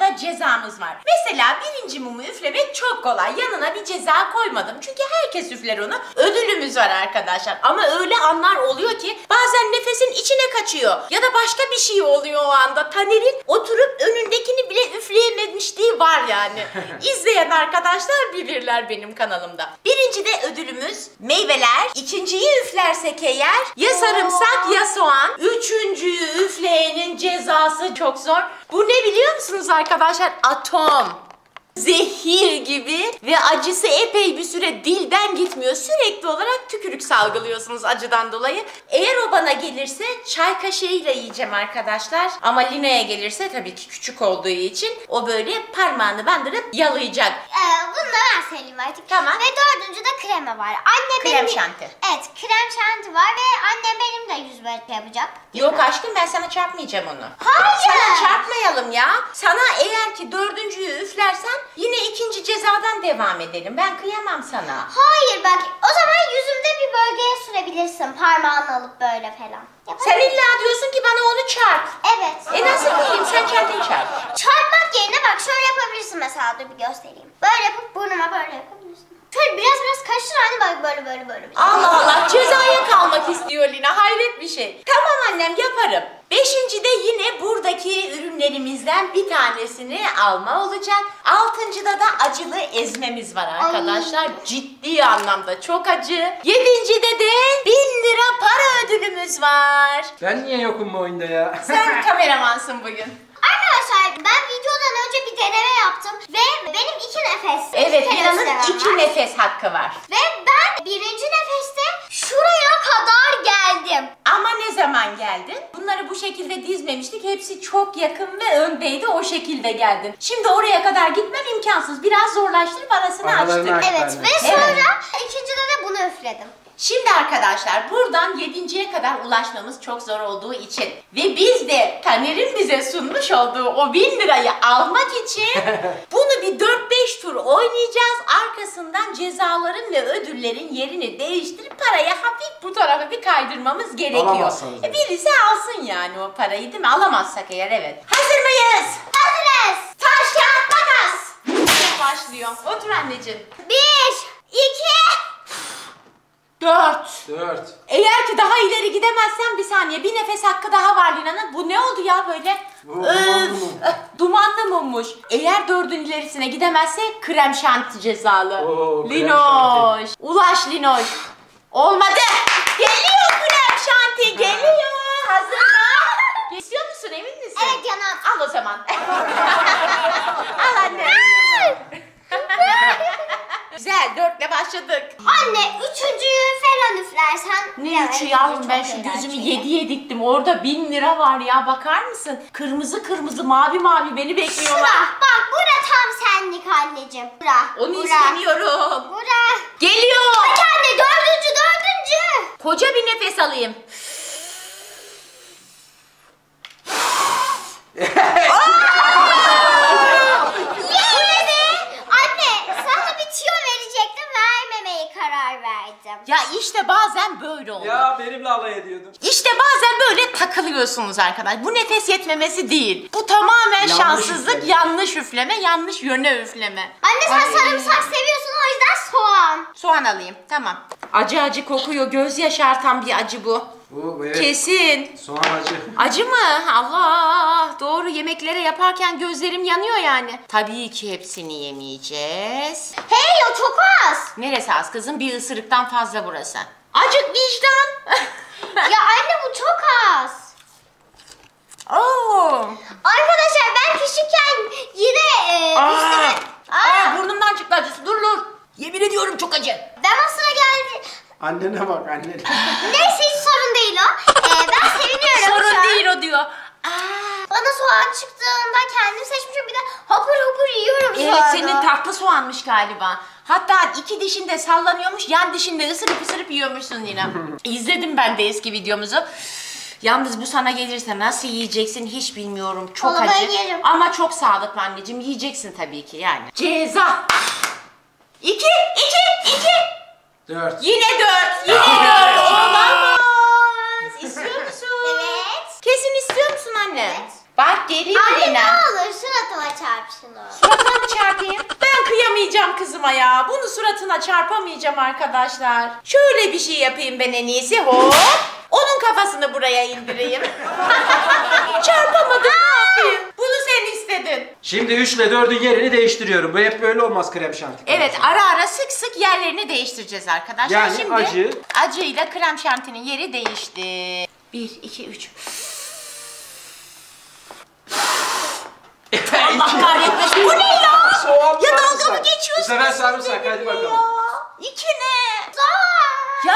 da cezamız var. Mesela birinci mumu üflemek çok kolay. Yanına bir ceza koymadım. Çünkü herkes üfler onu. Ödülümüz var arkadaşlar. Ama öyle anlar oluyor ki bazen nefesin içine kaçıyor. Ya da başka bir şey oluyor o anda. Taner'in oturup önündekini bile üfleyememişliği var yani. İzleyen arkadaşlar bilirler benim kanalımda. Birinci de ödülümüz meyveler. İkinciyi üflersek eğer ya sarımsak ya soğan. Üçüncüyü üfleyenin cezası çok zor. Bu ne biliyor musunuz arkadaşlar? Atom. Zehir gibi ve acısı epey bir süre dilden gitmiyor. Sürekli olarak tükürük salgılıyorsunuz acıdan dolayı. Eğer o bana gelirse çay kaşığıyla yiyeceğim arkadaşlar. Ama Lina'ya gelirse tabii ki küçük olduğu için o böyle parmağını bandırıp yalayacak. Ee, bunu da ben söyleyeyim artık. Tamam. Ve dördüncü de krema var. Anne Krem benim... şanti. Evet krem şanti var ve annem benim de yüz börek yapacak. Yok aşkım ben sana çarpmayacağım onu. Hayır. Sana çarpmayalım ya. Sana eğer ki dördüncüyü üflersen yine ikinci cezadan devam edelim. Ben kıyamam sana. Hayır bak o zaman yüzümde bir bölgeye sürebilirsin parmağını alıp böyle falan. Yapar Sen illa diyorsun ki bana onu çarp. Evet. E nasıl diyeyim sen kendin çarp. Çarpmak yerine bak şöyle yapabilirsin mesela dur bir göstereyim. Böyle yapıp burnuma böyle yapabilirsin. Biraz biraz karıştır anne bak böyle böyle böyle. bir şey. Allah Allah cezaya kalmak istiyor Lina hayret bir şey. Tamam annem yaparım. Beşinci de yine buradaki ürünlerimizden bir tanesini alma olacak. Altıncıda da acılı ezmemiz var arkadaşlar. Ciddi anlamda çok acı. Yedincide de bin lira para ödülümüz var. Ben niye yokum bu oyunda ya? Sen kameramansın bugün. Arkadaşlar ben videodan önce bir deneme yaptım ve benim iki nefes. Evet nefeslemem iki var. nefes hakkı var. Ve ben birinci nefeste şuraya kadar geldim. Ama ne zaman geldin? Bunları bu şekilde dizmemiştik. Hepsi çok yakın ve öndeydi. O şekilde geldin. Şimdi oraya kadar gitmem imkansız. Biraz zorlaştırıp arasını Aralarını açtık. aç. Evet ve sonra ikincide de bunu üfledim. Şimdi arkadaşlar buradan yedinciye kadar ulaşmamız çok zor olduğu için ve biz de Taner'in bize sunmuş olduğu o bin lirayı almak için bunu bir 4-5 tur oynayacağız. Arkasından cezaların ve ödüllerin yerini değiştirip parayı hafif bu tarafa bir kaydırmamız gerekiyor. E, birisi alsın yani o parayı değil mi? Alamazsak eğer evet. Hazır mıyız? Hazırız. Taş kağıt makas. Başlıyor. Otur anneciğim. Bir, 4 Dört. Eğer ki daha ileri gidemezsen bir saniye bir nefes hakkı daha var Lina'nın. Bu ne oldu ya böyle? Bu Öf, dumanlı mum. öf, dumanlı mummuş. Eğer dördün ilerisine gidemezse krem şanti cezalı. Oo, krem Linoş. şanti. Ulaş Linoş. Olmadı. Geliyor krem şanti geliyor. Hazır mı? İstiyor musun emin misin? evet yanım. Al o zaman. Al anne. Güzel dörtle başladık. Anne üçüncüyü falan üflersen. Ne Evet, üçü yavrum ben şu gözümü yediye diktim. Orada bin lira var ya bakar mısın? Kırmızı kırmızı mavi mavi beni bekliyorlar. Bura bak bura tam senlik anneciğim. Bura. Onu bura. istemiyorum. Bura. Geliyor. Bak anne dördüncü dördüncü. Koca bir nefes alayım. Bu ne be? Anne sana bir tüyo verecektim vermemeye karar verdim. Ya işte bazen böyle oluyor. Ya benimle alay ediyordun. İşte bazen böyle takılıyorsunuz arkadaş. Bu nefes yetmemesi değil. Bu tamamen Yanlış şanssızlık, üfleme. yanlış üfleme, yanlış yöne üfleme. Anne sen Ay. sarımsak seviyorsun o yüzden soğan. Soğan alayım. Tamam. Acı acı kokuyor. Göz yaşartan bir acı bu. Bu evet. Kesin. Soğan acı. Acı mı? Allah! Doğru yemeklere yaparken gözlerim yanıyor yani. Tabii ki hepsini yemeyeceğiz. Hey o çok az. Neresi az kızım? Bir ısırıktan fazla burası. Acık vicdan. ya anne bu çok az. Oo. Arkadaşlar ben küçükken yine e, Aa. üstüme... Aa, Aa, burnumdan çıktı acısı. Dur dur. Yemin ediyorum çok acı. ben o sıra geldi. Annene bak annene. Neyse hiç sorun değil o. E, ben seviniyorum şu Sorun an. değil o diyor. Aa. Bana soğan çıktığında kendim seçmişim bir de hapur hapur yiyorum Evet sonra. senin tatlı soğanmış galiba. Hatta iki dişinde sallanıyormuş, yan dişinde ısırıp ısırıp yiyormuşsun yine. İzledim ben de eski videomuzu. Yalnız bu sana gelirse nasıl yiyeceksin hiç bilmiyorum. Çok Vallahi ben acı. yerim. Ama çok sağlıklı anneciğim. Yiyeceksin tabii ki yani. Ceza. İki, iki, iki. Dört. Yine dört, yine dört. Olamaz. İstiyor musun anne? Evet. Bak geliyor Anne ne Lina. olur suratıma çarp şunu. Suratına mı çarpayım? Ben kıyamayacağım kızıma ya. Bunu suratına çarpamayacağım arkadaşlar. Şöyle bir şey yapayım ben en iyisi. Hop. Onun kafasını buraya indireyim. Çarpamadım ne yapayım? Bunu sen istedin. Şimdi 3 ile 4'ün yerini değiştiriyorum. Bu hep böyle olmaz krem şanti. Evet ara ara sık sık yerlerini değiştireceğiz arkadaşlar. Yani Şimdi acı. acıyla krem şantinin yeri değişti. 1, 2, 3. Allah kahretmesin. Bu ne ya? Soğan Ya dalga mı sarımsak. geçiyorsun? Bu sefer sarımsak hadi bakalım. Ya, iki ne?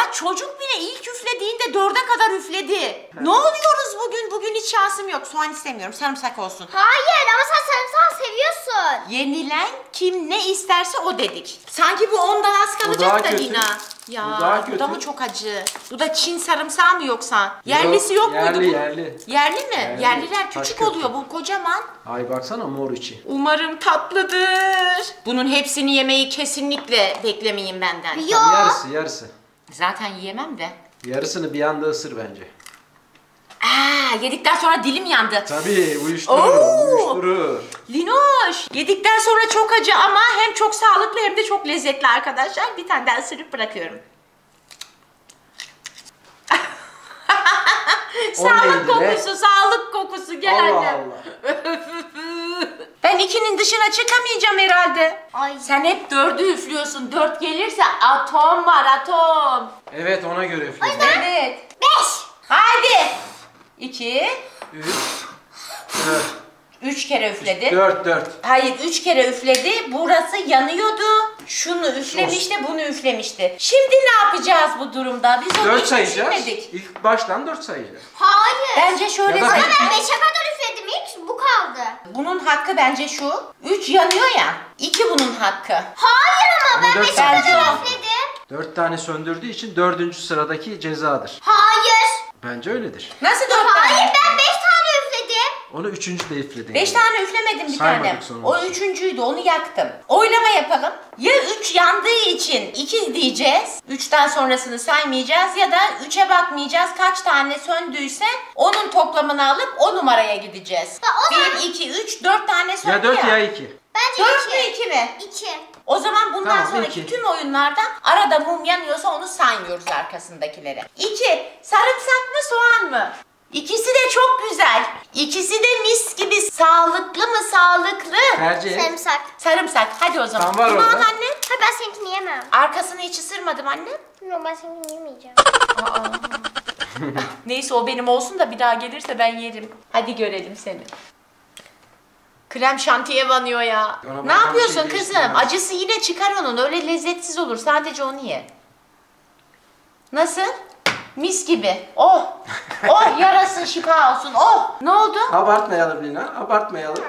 Ya çocuk bile ilk üflediğinde dörde kadar üfledi. Ne oluyoruz bugün? Bugün hiç şansım yok. Soğan istemiyorum. Sarımsak olsun. Hayır ama sen sarımsağı seviyorsun. Yenilen kim ne isterse o dedik. Sanki bu ondan az kalacak da kötü. Lina. Ya Bu da kötü. mı çok acı? Bu da Çin sarımsağı mı yoksa? Yerlisi yok, yerli, muydu bu? Yerli Yerli mi? Yerli. Yerliler Taş küçük köprü. oluyor bu kocaman. Ay baksana mor içi. Umarım tatlıdır. Bunun hepsini yemeyi kesinlikle beklemeyin benden. Yo. Yarısı yarısı. Zaten yiyemem de. Yarısını bir anda ısır bence. Aa, yedikten sonra dilim yandı. Tabii uyuşturur, Oo. uyuşturur. Linoş, yedikten sonra çok acı ama hem çok sağlıklı hem de çok lezzetli arkadaşlar. Bir tane daha ısırıp bırakıyorum. O sağlık kokusu, sağlık kokusu. Gel Allah anne. Allah. ben ikinin dışına çıkamayacağım herhalde. Ay. Sen hep dördü üflüyorsun. Dört gelirse atom var atom. Evet ona göre üfledim. Evet. Beş. Haydi. İki. 3 4 Üç kere üfledi. 4 4. Hayır üç kere üfledi. Burası yanıyordu. Şunu üflemişti, bunu üflemişti. Şimdi ne yapacağız bu durumda? Biz onu 4 hiç sayacağız. düşünmedik. İlk baştan 4 sayacağız. Hayır. Bence şöyle Ya da- Ama ben beşe kadar üfledim ilk bu kaldı. Bunun hakkı bence şu. Üç yanıyor ya. İki bunun hakkı. Hayır ama Ama ben dört beşe tane. kadar Bence o. üfledim. 4 tane söndürdüğü için 4. sıradaki cezadır. Hayır. Bence öyledir. Nasıl dört Hayır tane? ben beş tane üfledim. Onu 3. de üfledin. Beş tane üflemedim bir Saymadık tane. sonra. O üçüncüydü onu yaktım. Oylama yapalım. Ya üç yandığı için iki diyeceğiz. Üçten sonrasını saymayacağız ya da üçe bakmayacağız. Kaç tane söndüyse onun toplamını alıp o numaraya gideceğiz. Ya o zaman- Bir, iki, üç, dört tane söndü Ya 4 ya 2. Bence Dört mü iki. iki mi? İki. O zaman bundan Tamam, sonraki iki. tüm oyunlarda arada mum yanıyorsa onu saymıyoruz arkasındakileri. İki, sarımsak mı soğan mı? İkisi de çok güzel. İkisi de mis gibi sağlıklı mı sağlıklı? Tercih et. Sarımsak. Sarımsak. Hadi o zaman. Tam var Bunu al orada. anne. Ha ben seninkini yemem. Arkasını hiç ısırmadım anne. Yok ben seninkini yemeyeceğim. Neyse o benim olsun da bir daha gelirse ben yerim. Hadi görelim seni. Krem şantiye banıyor ya. Ona ne bakan yapıyorsun şey kızım? değiştirmez. Acısı yine çıkar onun. Öyle lezzetsiz olur. Sadece onu ye. Nasıl? Mis gibi. Oh. Oh yarasın şifa olsun. Oh. Ne oldu? Abartmayalım Lina, abartmayalım.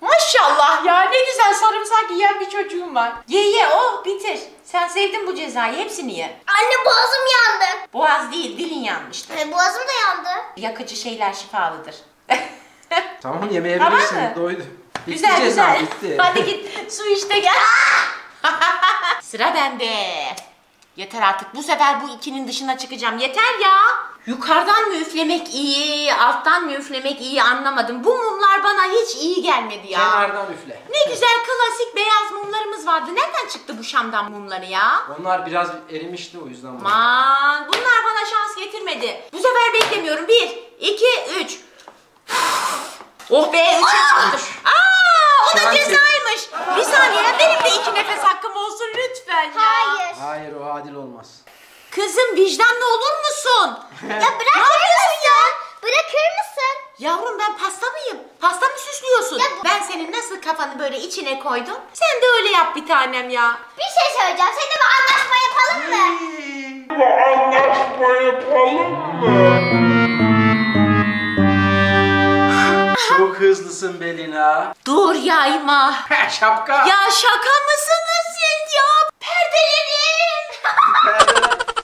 Maşallah ya ne güzel sarımsak yiyen bir çocuğum var. Ye ye oh bitir. Sen sevdin bu cezayı hepsini ye. Anne boğazım yandı. Boğaz değil dilin yanmıştır. E, boğazım da yandı. Yakıcı şeyler şifalıdır. Tamam yemeyebilirsin. Tamam mı? Doydu. Bitti güzel cezam, güzel. Bitti. Hadi git su işte gel. Sıra bende. Yeter artık. Bu sefer bu ikinin dışına çıkacağım. Yeter ya. Yukarıdan mı üflemek iyi, alttan mı üflemek iyi anlamadım. Bu mumlar bana hiç iyi gelmedi ya. Kenardan üfle. Ne güzel klasik beyaz mumlarımız vardı. Nereden çıktı bu Şam'dan mumları ya? Onlar biraz erimişti o yüzden. bu. Aman bunlar bana şans getirmedi. Bu sefer beklemiyorum. Bir, iki, üç. Oh be üçe çıktı. Aa o da cezaymış. Bir saniye benim de iki nefes hakkım olsun lütfen ya. Hayır. Hayır o adil olmaz. Kızım vicdanlı olur musun? Ya bırakır mısın? Bırakır mısın? Yavrum ben pasta mıyım? Pasta mı süslüyorsun? Ya bu- Ben senin nasıl kafanı böyle içine koydum? Sen de öyle yap bir tanem ya. Bir şey söyleyeceğim. Seninle bir anlaşma yapalım mı? anlaşma yapalım mı? Hızlısın Belina. Dur yayma. Şapka. Ya şaka mısınız siz ya? Perdelerim.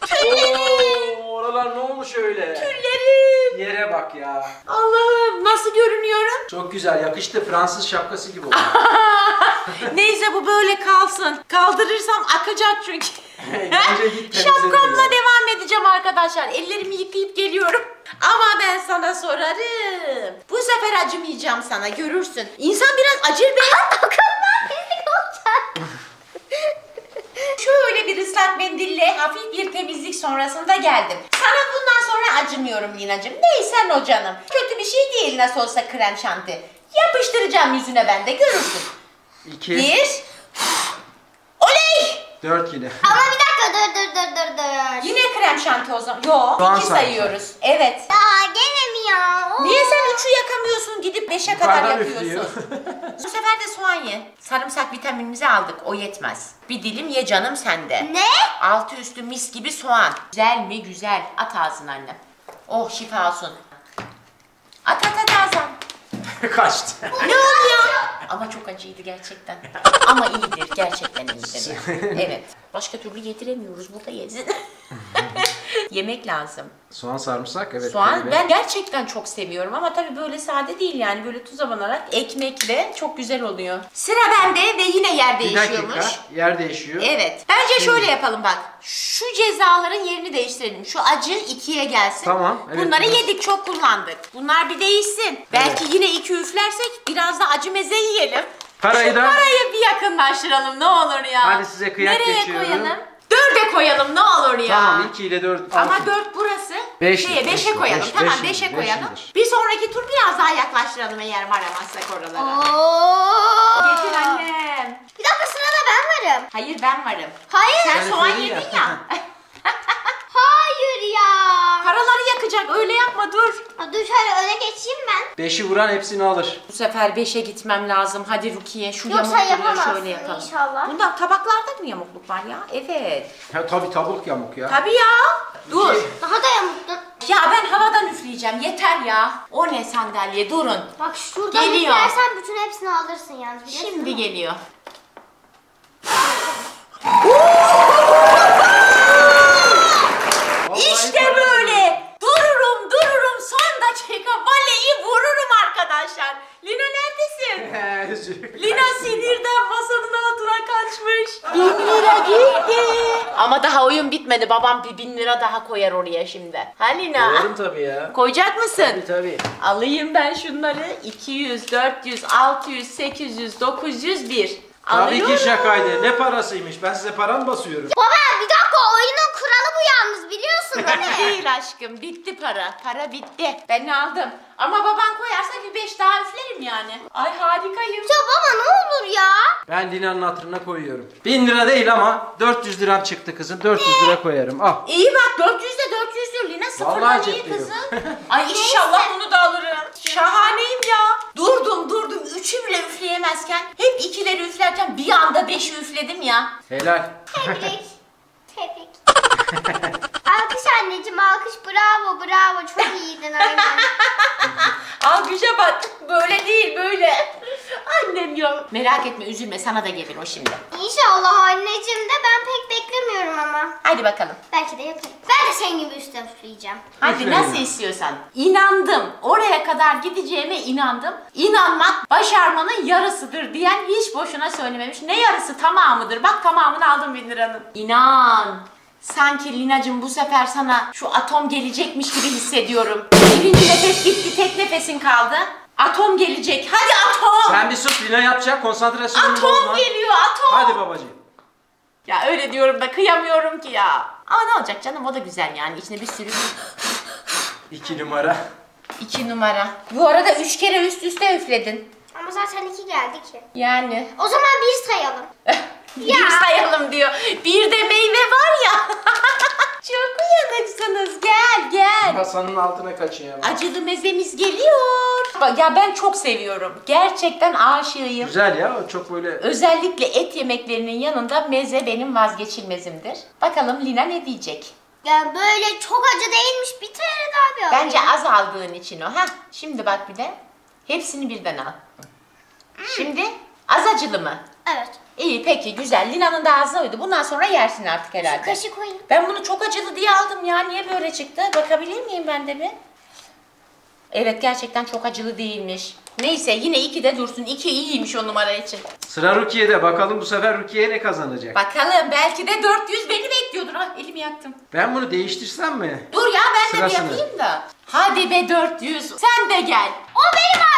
Tüllerim. Oo, oralar ne olmuş öyle? Tüllerim. Yere bak ya. Allah'ım nasıl görünüyorum? Çok güzel yakıştı. Fransız şapkası gibi oldu. Neyse bu böyle kalsın. Kaldırırsam akacak çünkü. Bence git temizle Şapkamla devam edeceğim arkadaşlar. Ellerimi yıkayıp geliyorum. Ama ben sana sorarım. Bu sefer acımayacağım sana görürsün. İnsan biraz acır be. Dokunma pislik olacak. Şöyle bir ıslak mendille hafif bir temizlik sonrasında geldim. Sana bundan sonra acımıyorum Lina'cığım. Değilsen o canım. Kötü bir şey değil nasıl olsa krem şanti. Yapıştıracağım yüzüne ben de görürsün. İki, Bir. Oley! dört yine. Ama bir dakika dur dur dur dur dur. Yine krem şanti o zaman. Yo, Soğan iki sarımsak. sayıyoruz. Evet. Aa gene mi ya? Oo. Niye sen üçü yakamıyorsun gidip beşe kadar Yukarıdan yapıyorsun? Bu sefer de soğan ye. Sarımsak vitaminimizi aldık o yetmez. Bir dilim ye canım sende. Ne? Altı üstü mis gibi soğan. Güzel mi güzel. At ağzına annem. Oh şifa olsun. At at at ağzına. Kaçtı. Ne oluyor? Ama çok acıydı gerçekten. Ama iyidir gerçekten iyidir. Evet. Başka türlü yediremiyoruz. Burada yesin. Yemek lazım. Soğan sarımsak evet. Soğan böyle. ben gerçekten çok seviyorum ama tabii böyle sade değil yani böyle tuza banarak ekmekle çok güzel oluyor. Sıra bende ve yine yer Bir değişiyormuş. dakika yer değişiyor. Evet. Bence şöyle yapalım bak. Şu cezaların yerini değiştirelim. Şu acı ikiye gelsin. Tamam, evet, Bunları biraz. yedik çok kullandık. Bunlar bir değişsin. Belki yine iki üflersek biraz da acı meze yiyelim. Parayı Şu da- parayı bir yakınlaştıralım ne olur ya. Hadi size kıyak Nereye geçiyorum. koyalım? Dörde koyalım ne olur ya. Tamam 2 ile 4 Ama 4 burası. Beş, Şeye, beş, beşe beş, koyalım. beş, tamam beş, 5'e beş, koyalım. Bir sonraki tur biraz daha yaklaştıralım eğer varamazsak oralara. Oo. Getir annem. Bir dakika sırada ben varım. Hayır ben varım. Hayır. Sen Sen soğan yedin ya. Hayır ya. Paraları yakacak öyle yapma dur. Aa, Dur şöyle öne geçeyim ben. 5'i vuran hepsini alır. Bu sefer 5'e gitmem lazım. Hadi Rukiye şu Yoksa yapamazsın şöyle yapalım. inşallah. Bunda tabaklarda mı yamukluk var ya? Evet. Ha tabii tabuk yamuk ya. Tabii ya. Dur. Daha da yamuktu. Ya ben havadan üfleyeceğim. Yeter ya. O ne sandalye durun. Bak şuradan Geliyor. üflersen bütün hepsini alırsın yalnız. biliyorsun Şimdi değil mi? geliyor. Vallahi İşte böyle. Dururum dururum son dakika valeyi vururum arkadaşlar. Lina neredesin? vuruyor. Lina sinirden masanın altına kaçmış. Bin lira gitti. Ama daha oyun bitmedi. Babam bir bin lira daha koyar oraya şimdi. Ha Lina? Koyarım tabii ya. Koyacak mısın? Tabii tabii. Alayım ben şunları. 200, 400, 600, 800, 901. Tabii ki şakaydı. Ne parasıymış? Ben size para mı basıyorum? Baba bir dakika oyunun kuralı bu yalnız biliyorsun değil mi? Değil aşkım bitti para. Para bitti. Ben aldım. Ama baban koyarsa bir beş daha üflerim yani. Ay harikayım. ya baba ne olur ya? Ben Lina'nın hatırına koyuyorum. 1000 lira değil ama 400 liram çıktı kızım. 400 lira koyarım. Al. İyi bak 400 de 400 diyor Lina sıfırla Vallahi iyi kızım. Ay inşallah bunu da alırım. Şahaneyim ya. Durdum durdum üçü bile üfleyemezken hep ikileri üflerken bir anda beşi üfledim ya. Helal. Tebrik. Tebrik. alkış anneciğim alkış bravo bravo çok iyiydin aynen. Alkışa bak böyle değil böyle. Annem ya. Merak etme üzülme sana da gelir o şimdi. İnşallah anneciğim de ben pek beklemiyorum ama. Hadi bakalım. Belki de yaparım. Ben de senin gibi üstte üfleyeceğim. Hadi nasıl istiyorsan. İnandım. Oraya kadar gideceğime inandım. İnanmak başarmanın yarısıdır diyen hiç boşuna söylememiş. Ne yarısı tamamıdır. Bak tamamını aldım bin liranın. İnan. Sanki Linacığım bu sefer sana şu atom gelecekmiş gibi hissediyorum. Birinci nefes gitti tek nefesin kaldı. Atom gelecek. Hadi atom. Sen bir sus Lina yapacak. Konsantrasyonunu atom bozma. geliyor atom. Hadi babacığım. Ya öyle diyorum da kıyamıyorum ki ya. Ama ne olacak canım o da güzel yani. İçine bir sürü 2 numara. İki numara. Bu arada üç kere üst üste üfledin. Ama zaten iki geldi ki. Yani. O zaman bir sayalım. Bir sayalım diyor. Bir de meyve var ya. Çok uyanıksınız. Gel gel. Masanın altına kaçıyor. Acılı mezemiz geliyor. Bak Ya ben çok seviyorum. Gerçekten aşığıyım. Güzel ya. o Çok böyle Özellikle et yemeklerinin yanında meze benim vazgeçilmezimdir. Bakalım Lina ne diyecek? Yani böyle çok acı değilmiş bir tane daha bir alayım. Bence az aldığın için o. Ha, şimdi bak bir de. Hepsini birden al. Şimdi az acılı mı? Evet. İyi peki güzel. Lina'nın da ağzına uydu. Bundan sonra yersin artık Şu herhalde. kaşı koyayım. Ben bunu çok acılı diye aldım ya. Niye böyle çıktı? Bakabilir miyim ben de bir? Evet gerçekten çok acılı değilmiş. Neyse yine iki de dursun. İki iyiymiş o numara için. Sıra Rukiye'de. Bakalım bu sefer Rukiye ne kazanacak? Bakalım belki de 400 beni bekliyordur. Ah elimi yaktım. Ben bunu değiştirsem mi? Dur ya ben de bir Sırasını. yapayım da. Hadi be 400. Sen de gel. O benim artık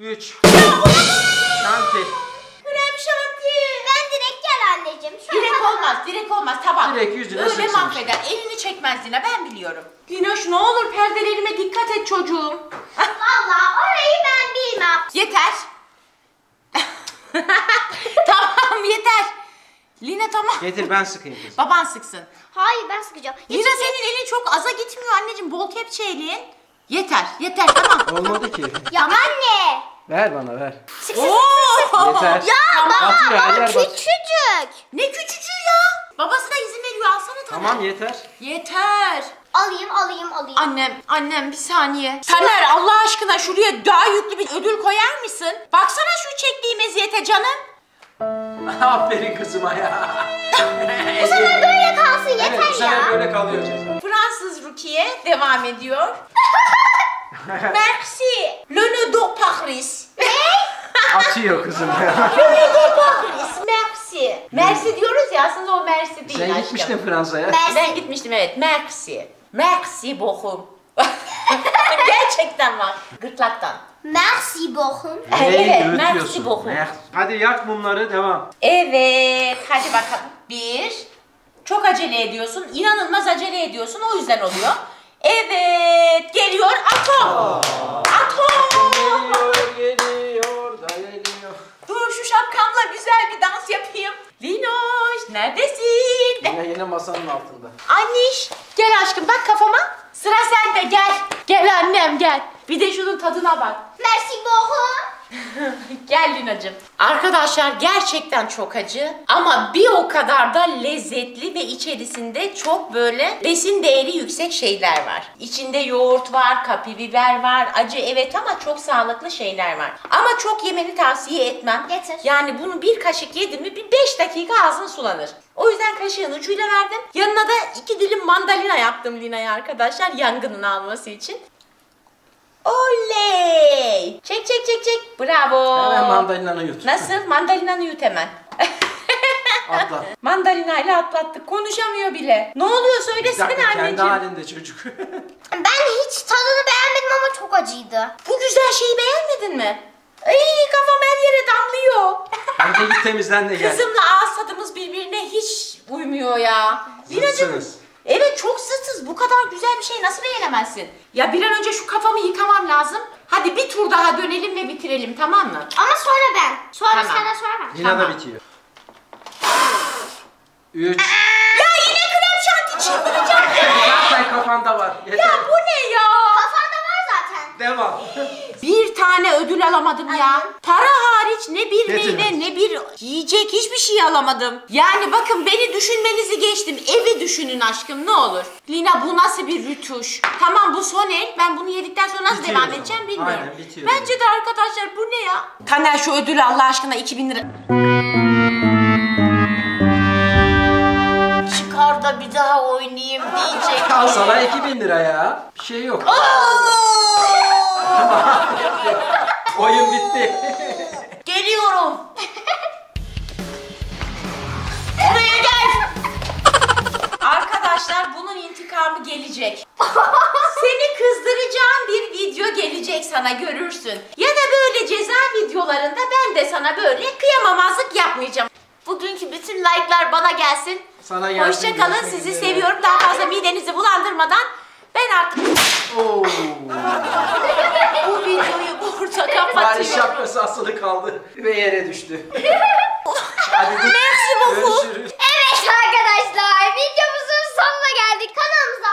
3 Şanti. Krem şanti. Ben direkt gel anneciğim. Şöyle Direkt olmaz, direkt olmaz. Tabak. Direkt yüzüne Öyle sıksın mahveder. Elini çekmez Lina, ben biliyorum. Linoş ne olur perdelerime dikkat et çocuğum. Valla orayı ben bilmem. Yeter. tamam yeter. Lina tamam. Getir ben sıkayım kızım. Baban sıksın. Hayır ben sıkacağım. Lina senin elin çok aza gitmiyor anneciğim. Bol kepçe elin. Yeter, yeter tamam. Olmadı ki. Ya anne. Ver bana ver. Oo! Yeter. Ya baba Atıyor, ama küçücük. Ne küçücüğü ya. Babasına izin veriyor alsana Taner. Tamam yeter. Yeter. Alayım alayım alayım. Annem, annem bir saniye. Taner Allah aşkına şuraya daha yüklü bir ödül koyar mısın? Baksana şu çektiğim eziyete canım. Aferin kızıma ya. Bu sefer böyle kalsın Evet yeter bu sefer ya. böyle kalıyor ceza. Fransız Rukiye devam ediyor. Merci. Le ne de Paris. Atıyor kızım ya. Le ne de Paris. Merci. Merci diyoruz ya aslında o merci değil Sen aşkım. gitmiştin Fransa'ya. Ben- Ben gitmiştim evet. Merci. Merci beaucoup. Gerçekten var. Gırtlaktan. Merci beaucoup. Neyi Evet, yürütüyorsun? merci beaucoup. Mer- Hadi yak mumları devam. Evet, hadi bakalım. Bir, çok acele ediyorsun, inanılmaz acele ediyorsun, o yüzden oluyor. Evet, geliyor atom. Atom. Geliyor, geliyor, da geliyor. Dur şu şapkamla güzel bir dans yapayım. Linoş, neredesin? Yine yine masanın altında. Anniş, gel aşkım bak kafama. Sıra sende gel. Gel annem gel. Bir de şunun tadına bak. Merci beaucoup. Gel Lina'cığım. Arkadaşlar gerçekten çok acı ama bir o kadar da lezzetli ve içerisinde çok böyle besin değeri yüksek şeyler var. İçinde yoğurt var, kapya biber var, acı evet ama çok sağlıklı şeyler var. Ama çok yemeni tavsiye etmem. Getir. Yani bunu bir kaşık yedin mi bir 5 dakika ağzın sulanır. O yüzden kaşığın ucuyla verdim. Yanına da iki dilim mandalina yaptım Lina'ya arkadaşlar yangının alması için. Oley! Çek çek çek çek. Bravo. Hemen mandalinanı yut. Nasıl? Mandalinanı yut hemen. Atla. Mandalinayla atlattık. Konuşamıyor bile. Ne oluyor Bir söylesene dakika kendi anneciğim. halinde çocuk. Ben hiç tadını beğenmedim ama çok acıydı. Bu güzel şeyi beğenmedin mi? Ay kafam her yere damlıyor. Hadi git temizlen de gel. Kızımla ağız tadımız birbirine hiç uymuyor ya. Lina'cığım. Zıtsınız. Evet çok zıtız. Bu kadar güzel bir şey nasıl beğenemezsin? Ya bir an önce şu kafamı yıkamam lazım. Hadi bir tur daha dönelim ve bitirelim tamam mı? Ama sonra ben. Sonra Tamam. sana sonra ben. Yine Tamam. de bitiyor. 3. Ya yine krem şanti çıldıracağım. Zaten kafanda var. Yeter. ya bu ne ya? Devam. Bir tane ödül alamadım ya. Para hariç ne bir Getir meyve ne bir yiyecek hiçbir şey alamadım. Yani bakın beni düşünmenizi geçtim. Evi düşünün aşkım ne olur. Lina bu nasıl bir rütuş? Tamam bu son el. Ben bunu yedikten sonra nasıl Bitiyor devam zaman. edeceğim bilmiyorum. Aynen, bitiyor. Bence de arkadaşlar bu ne ya? Taner şu ödülü Allah aşkına 2000 lira. Çıkar da bir daha oynayayım diyecek. Al sana 2000 lira ya. Bir şey yok. Oyun bitti. Geliyorum. Buraya gel. Arkadaşlar bunun intikamı gelecek. Seni kızdıracağım bir video gelecek sana görürsün. Ya da böyle ceza videolarında ben de sana böyle kıyamamazlık yapmayacağım. Bugünkü bütün like'lar bana gelsin. Sana gelsin. Hoşçakalın. görüşmek Sizi seviyorum. Daha fazla midenizi bulandırmadan ben artık bu videoyu burada Barış kapatıyorum. yapması asılı kaldı ve yere düştü. Hadi git. Görüşürüz. Evet arkadaşlar videomuzun sonuna geldik. Kanalımıza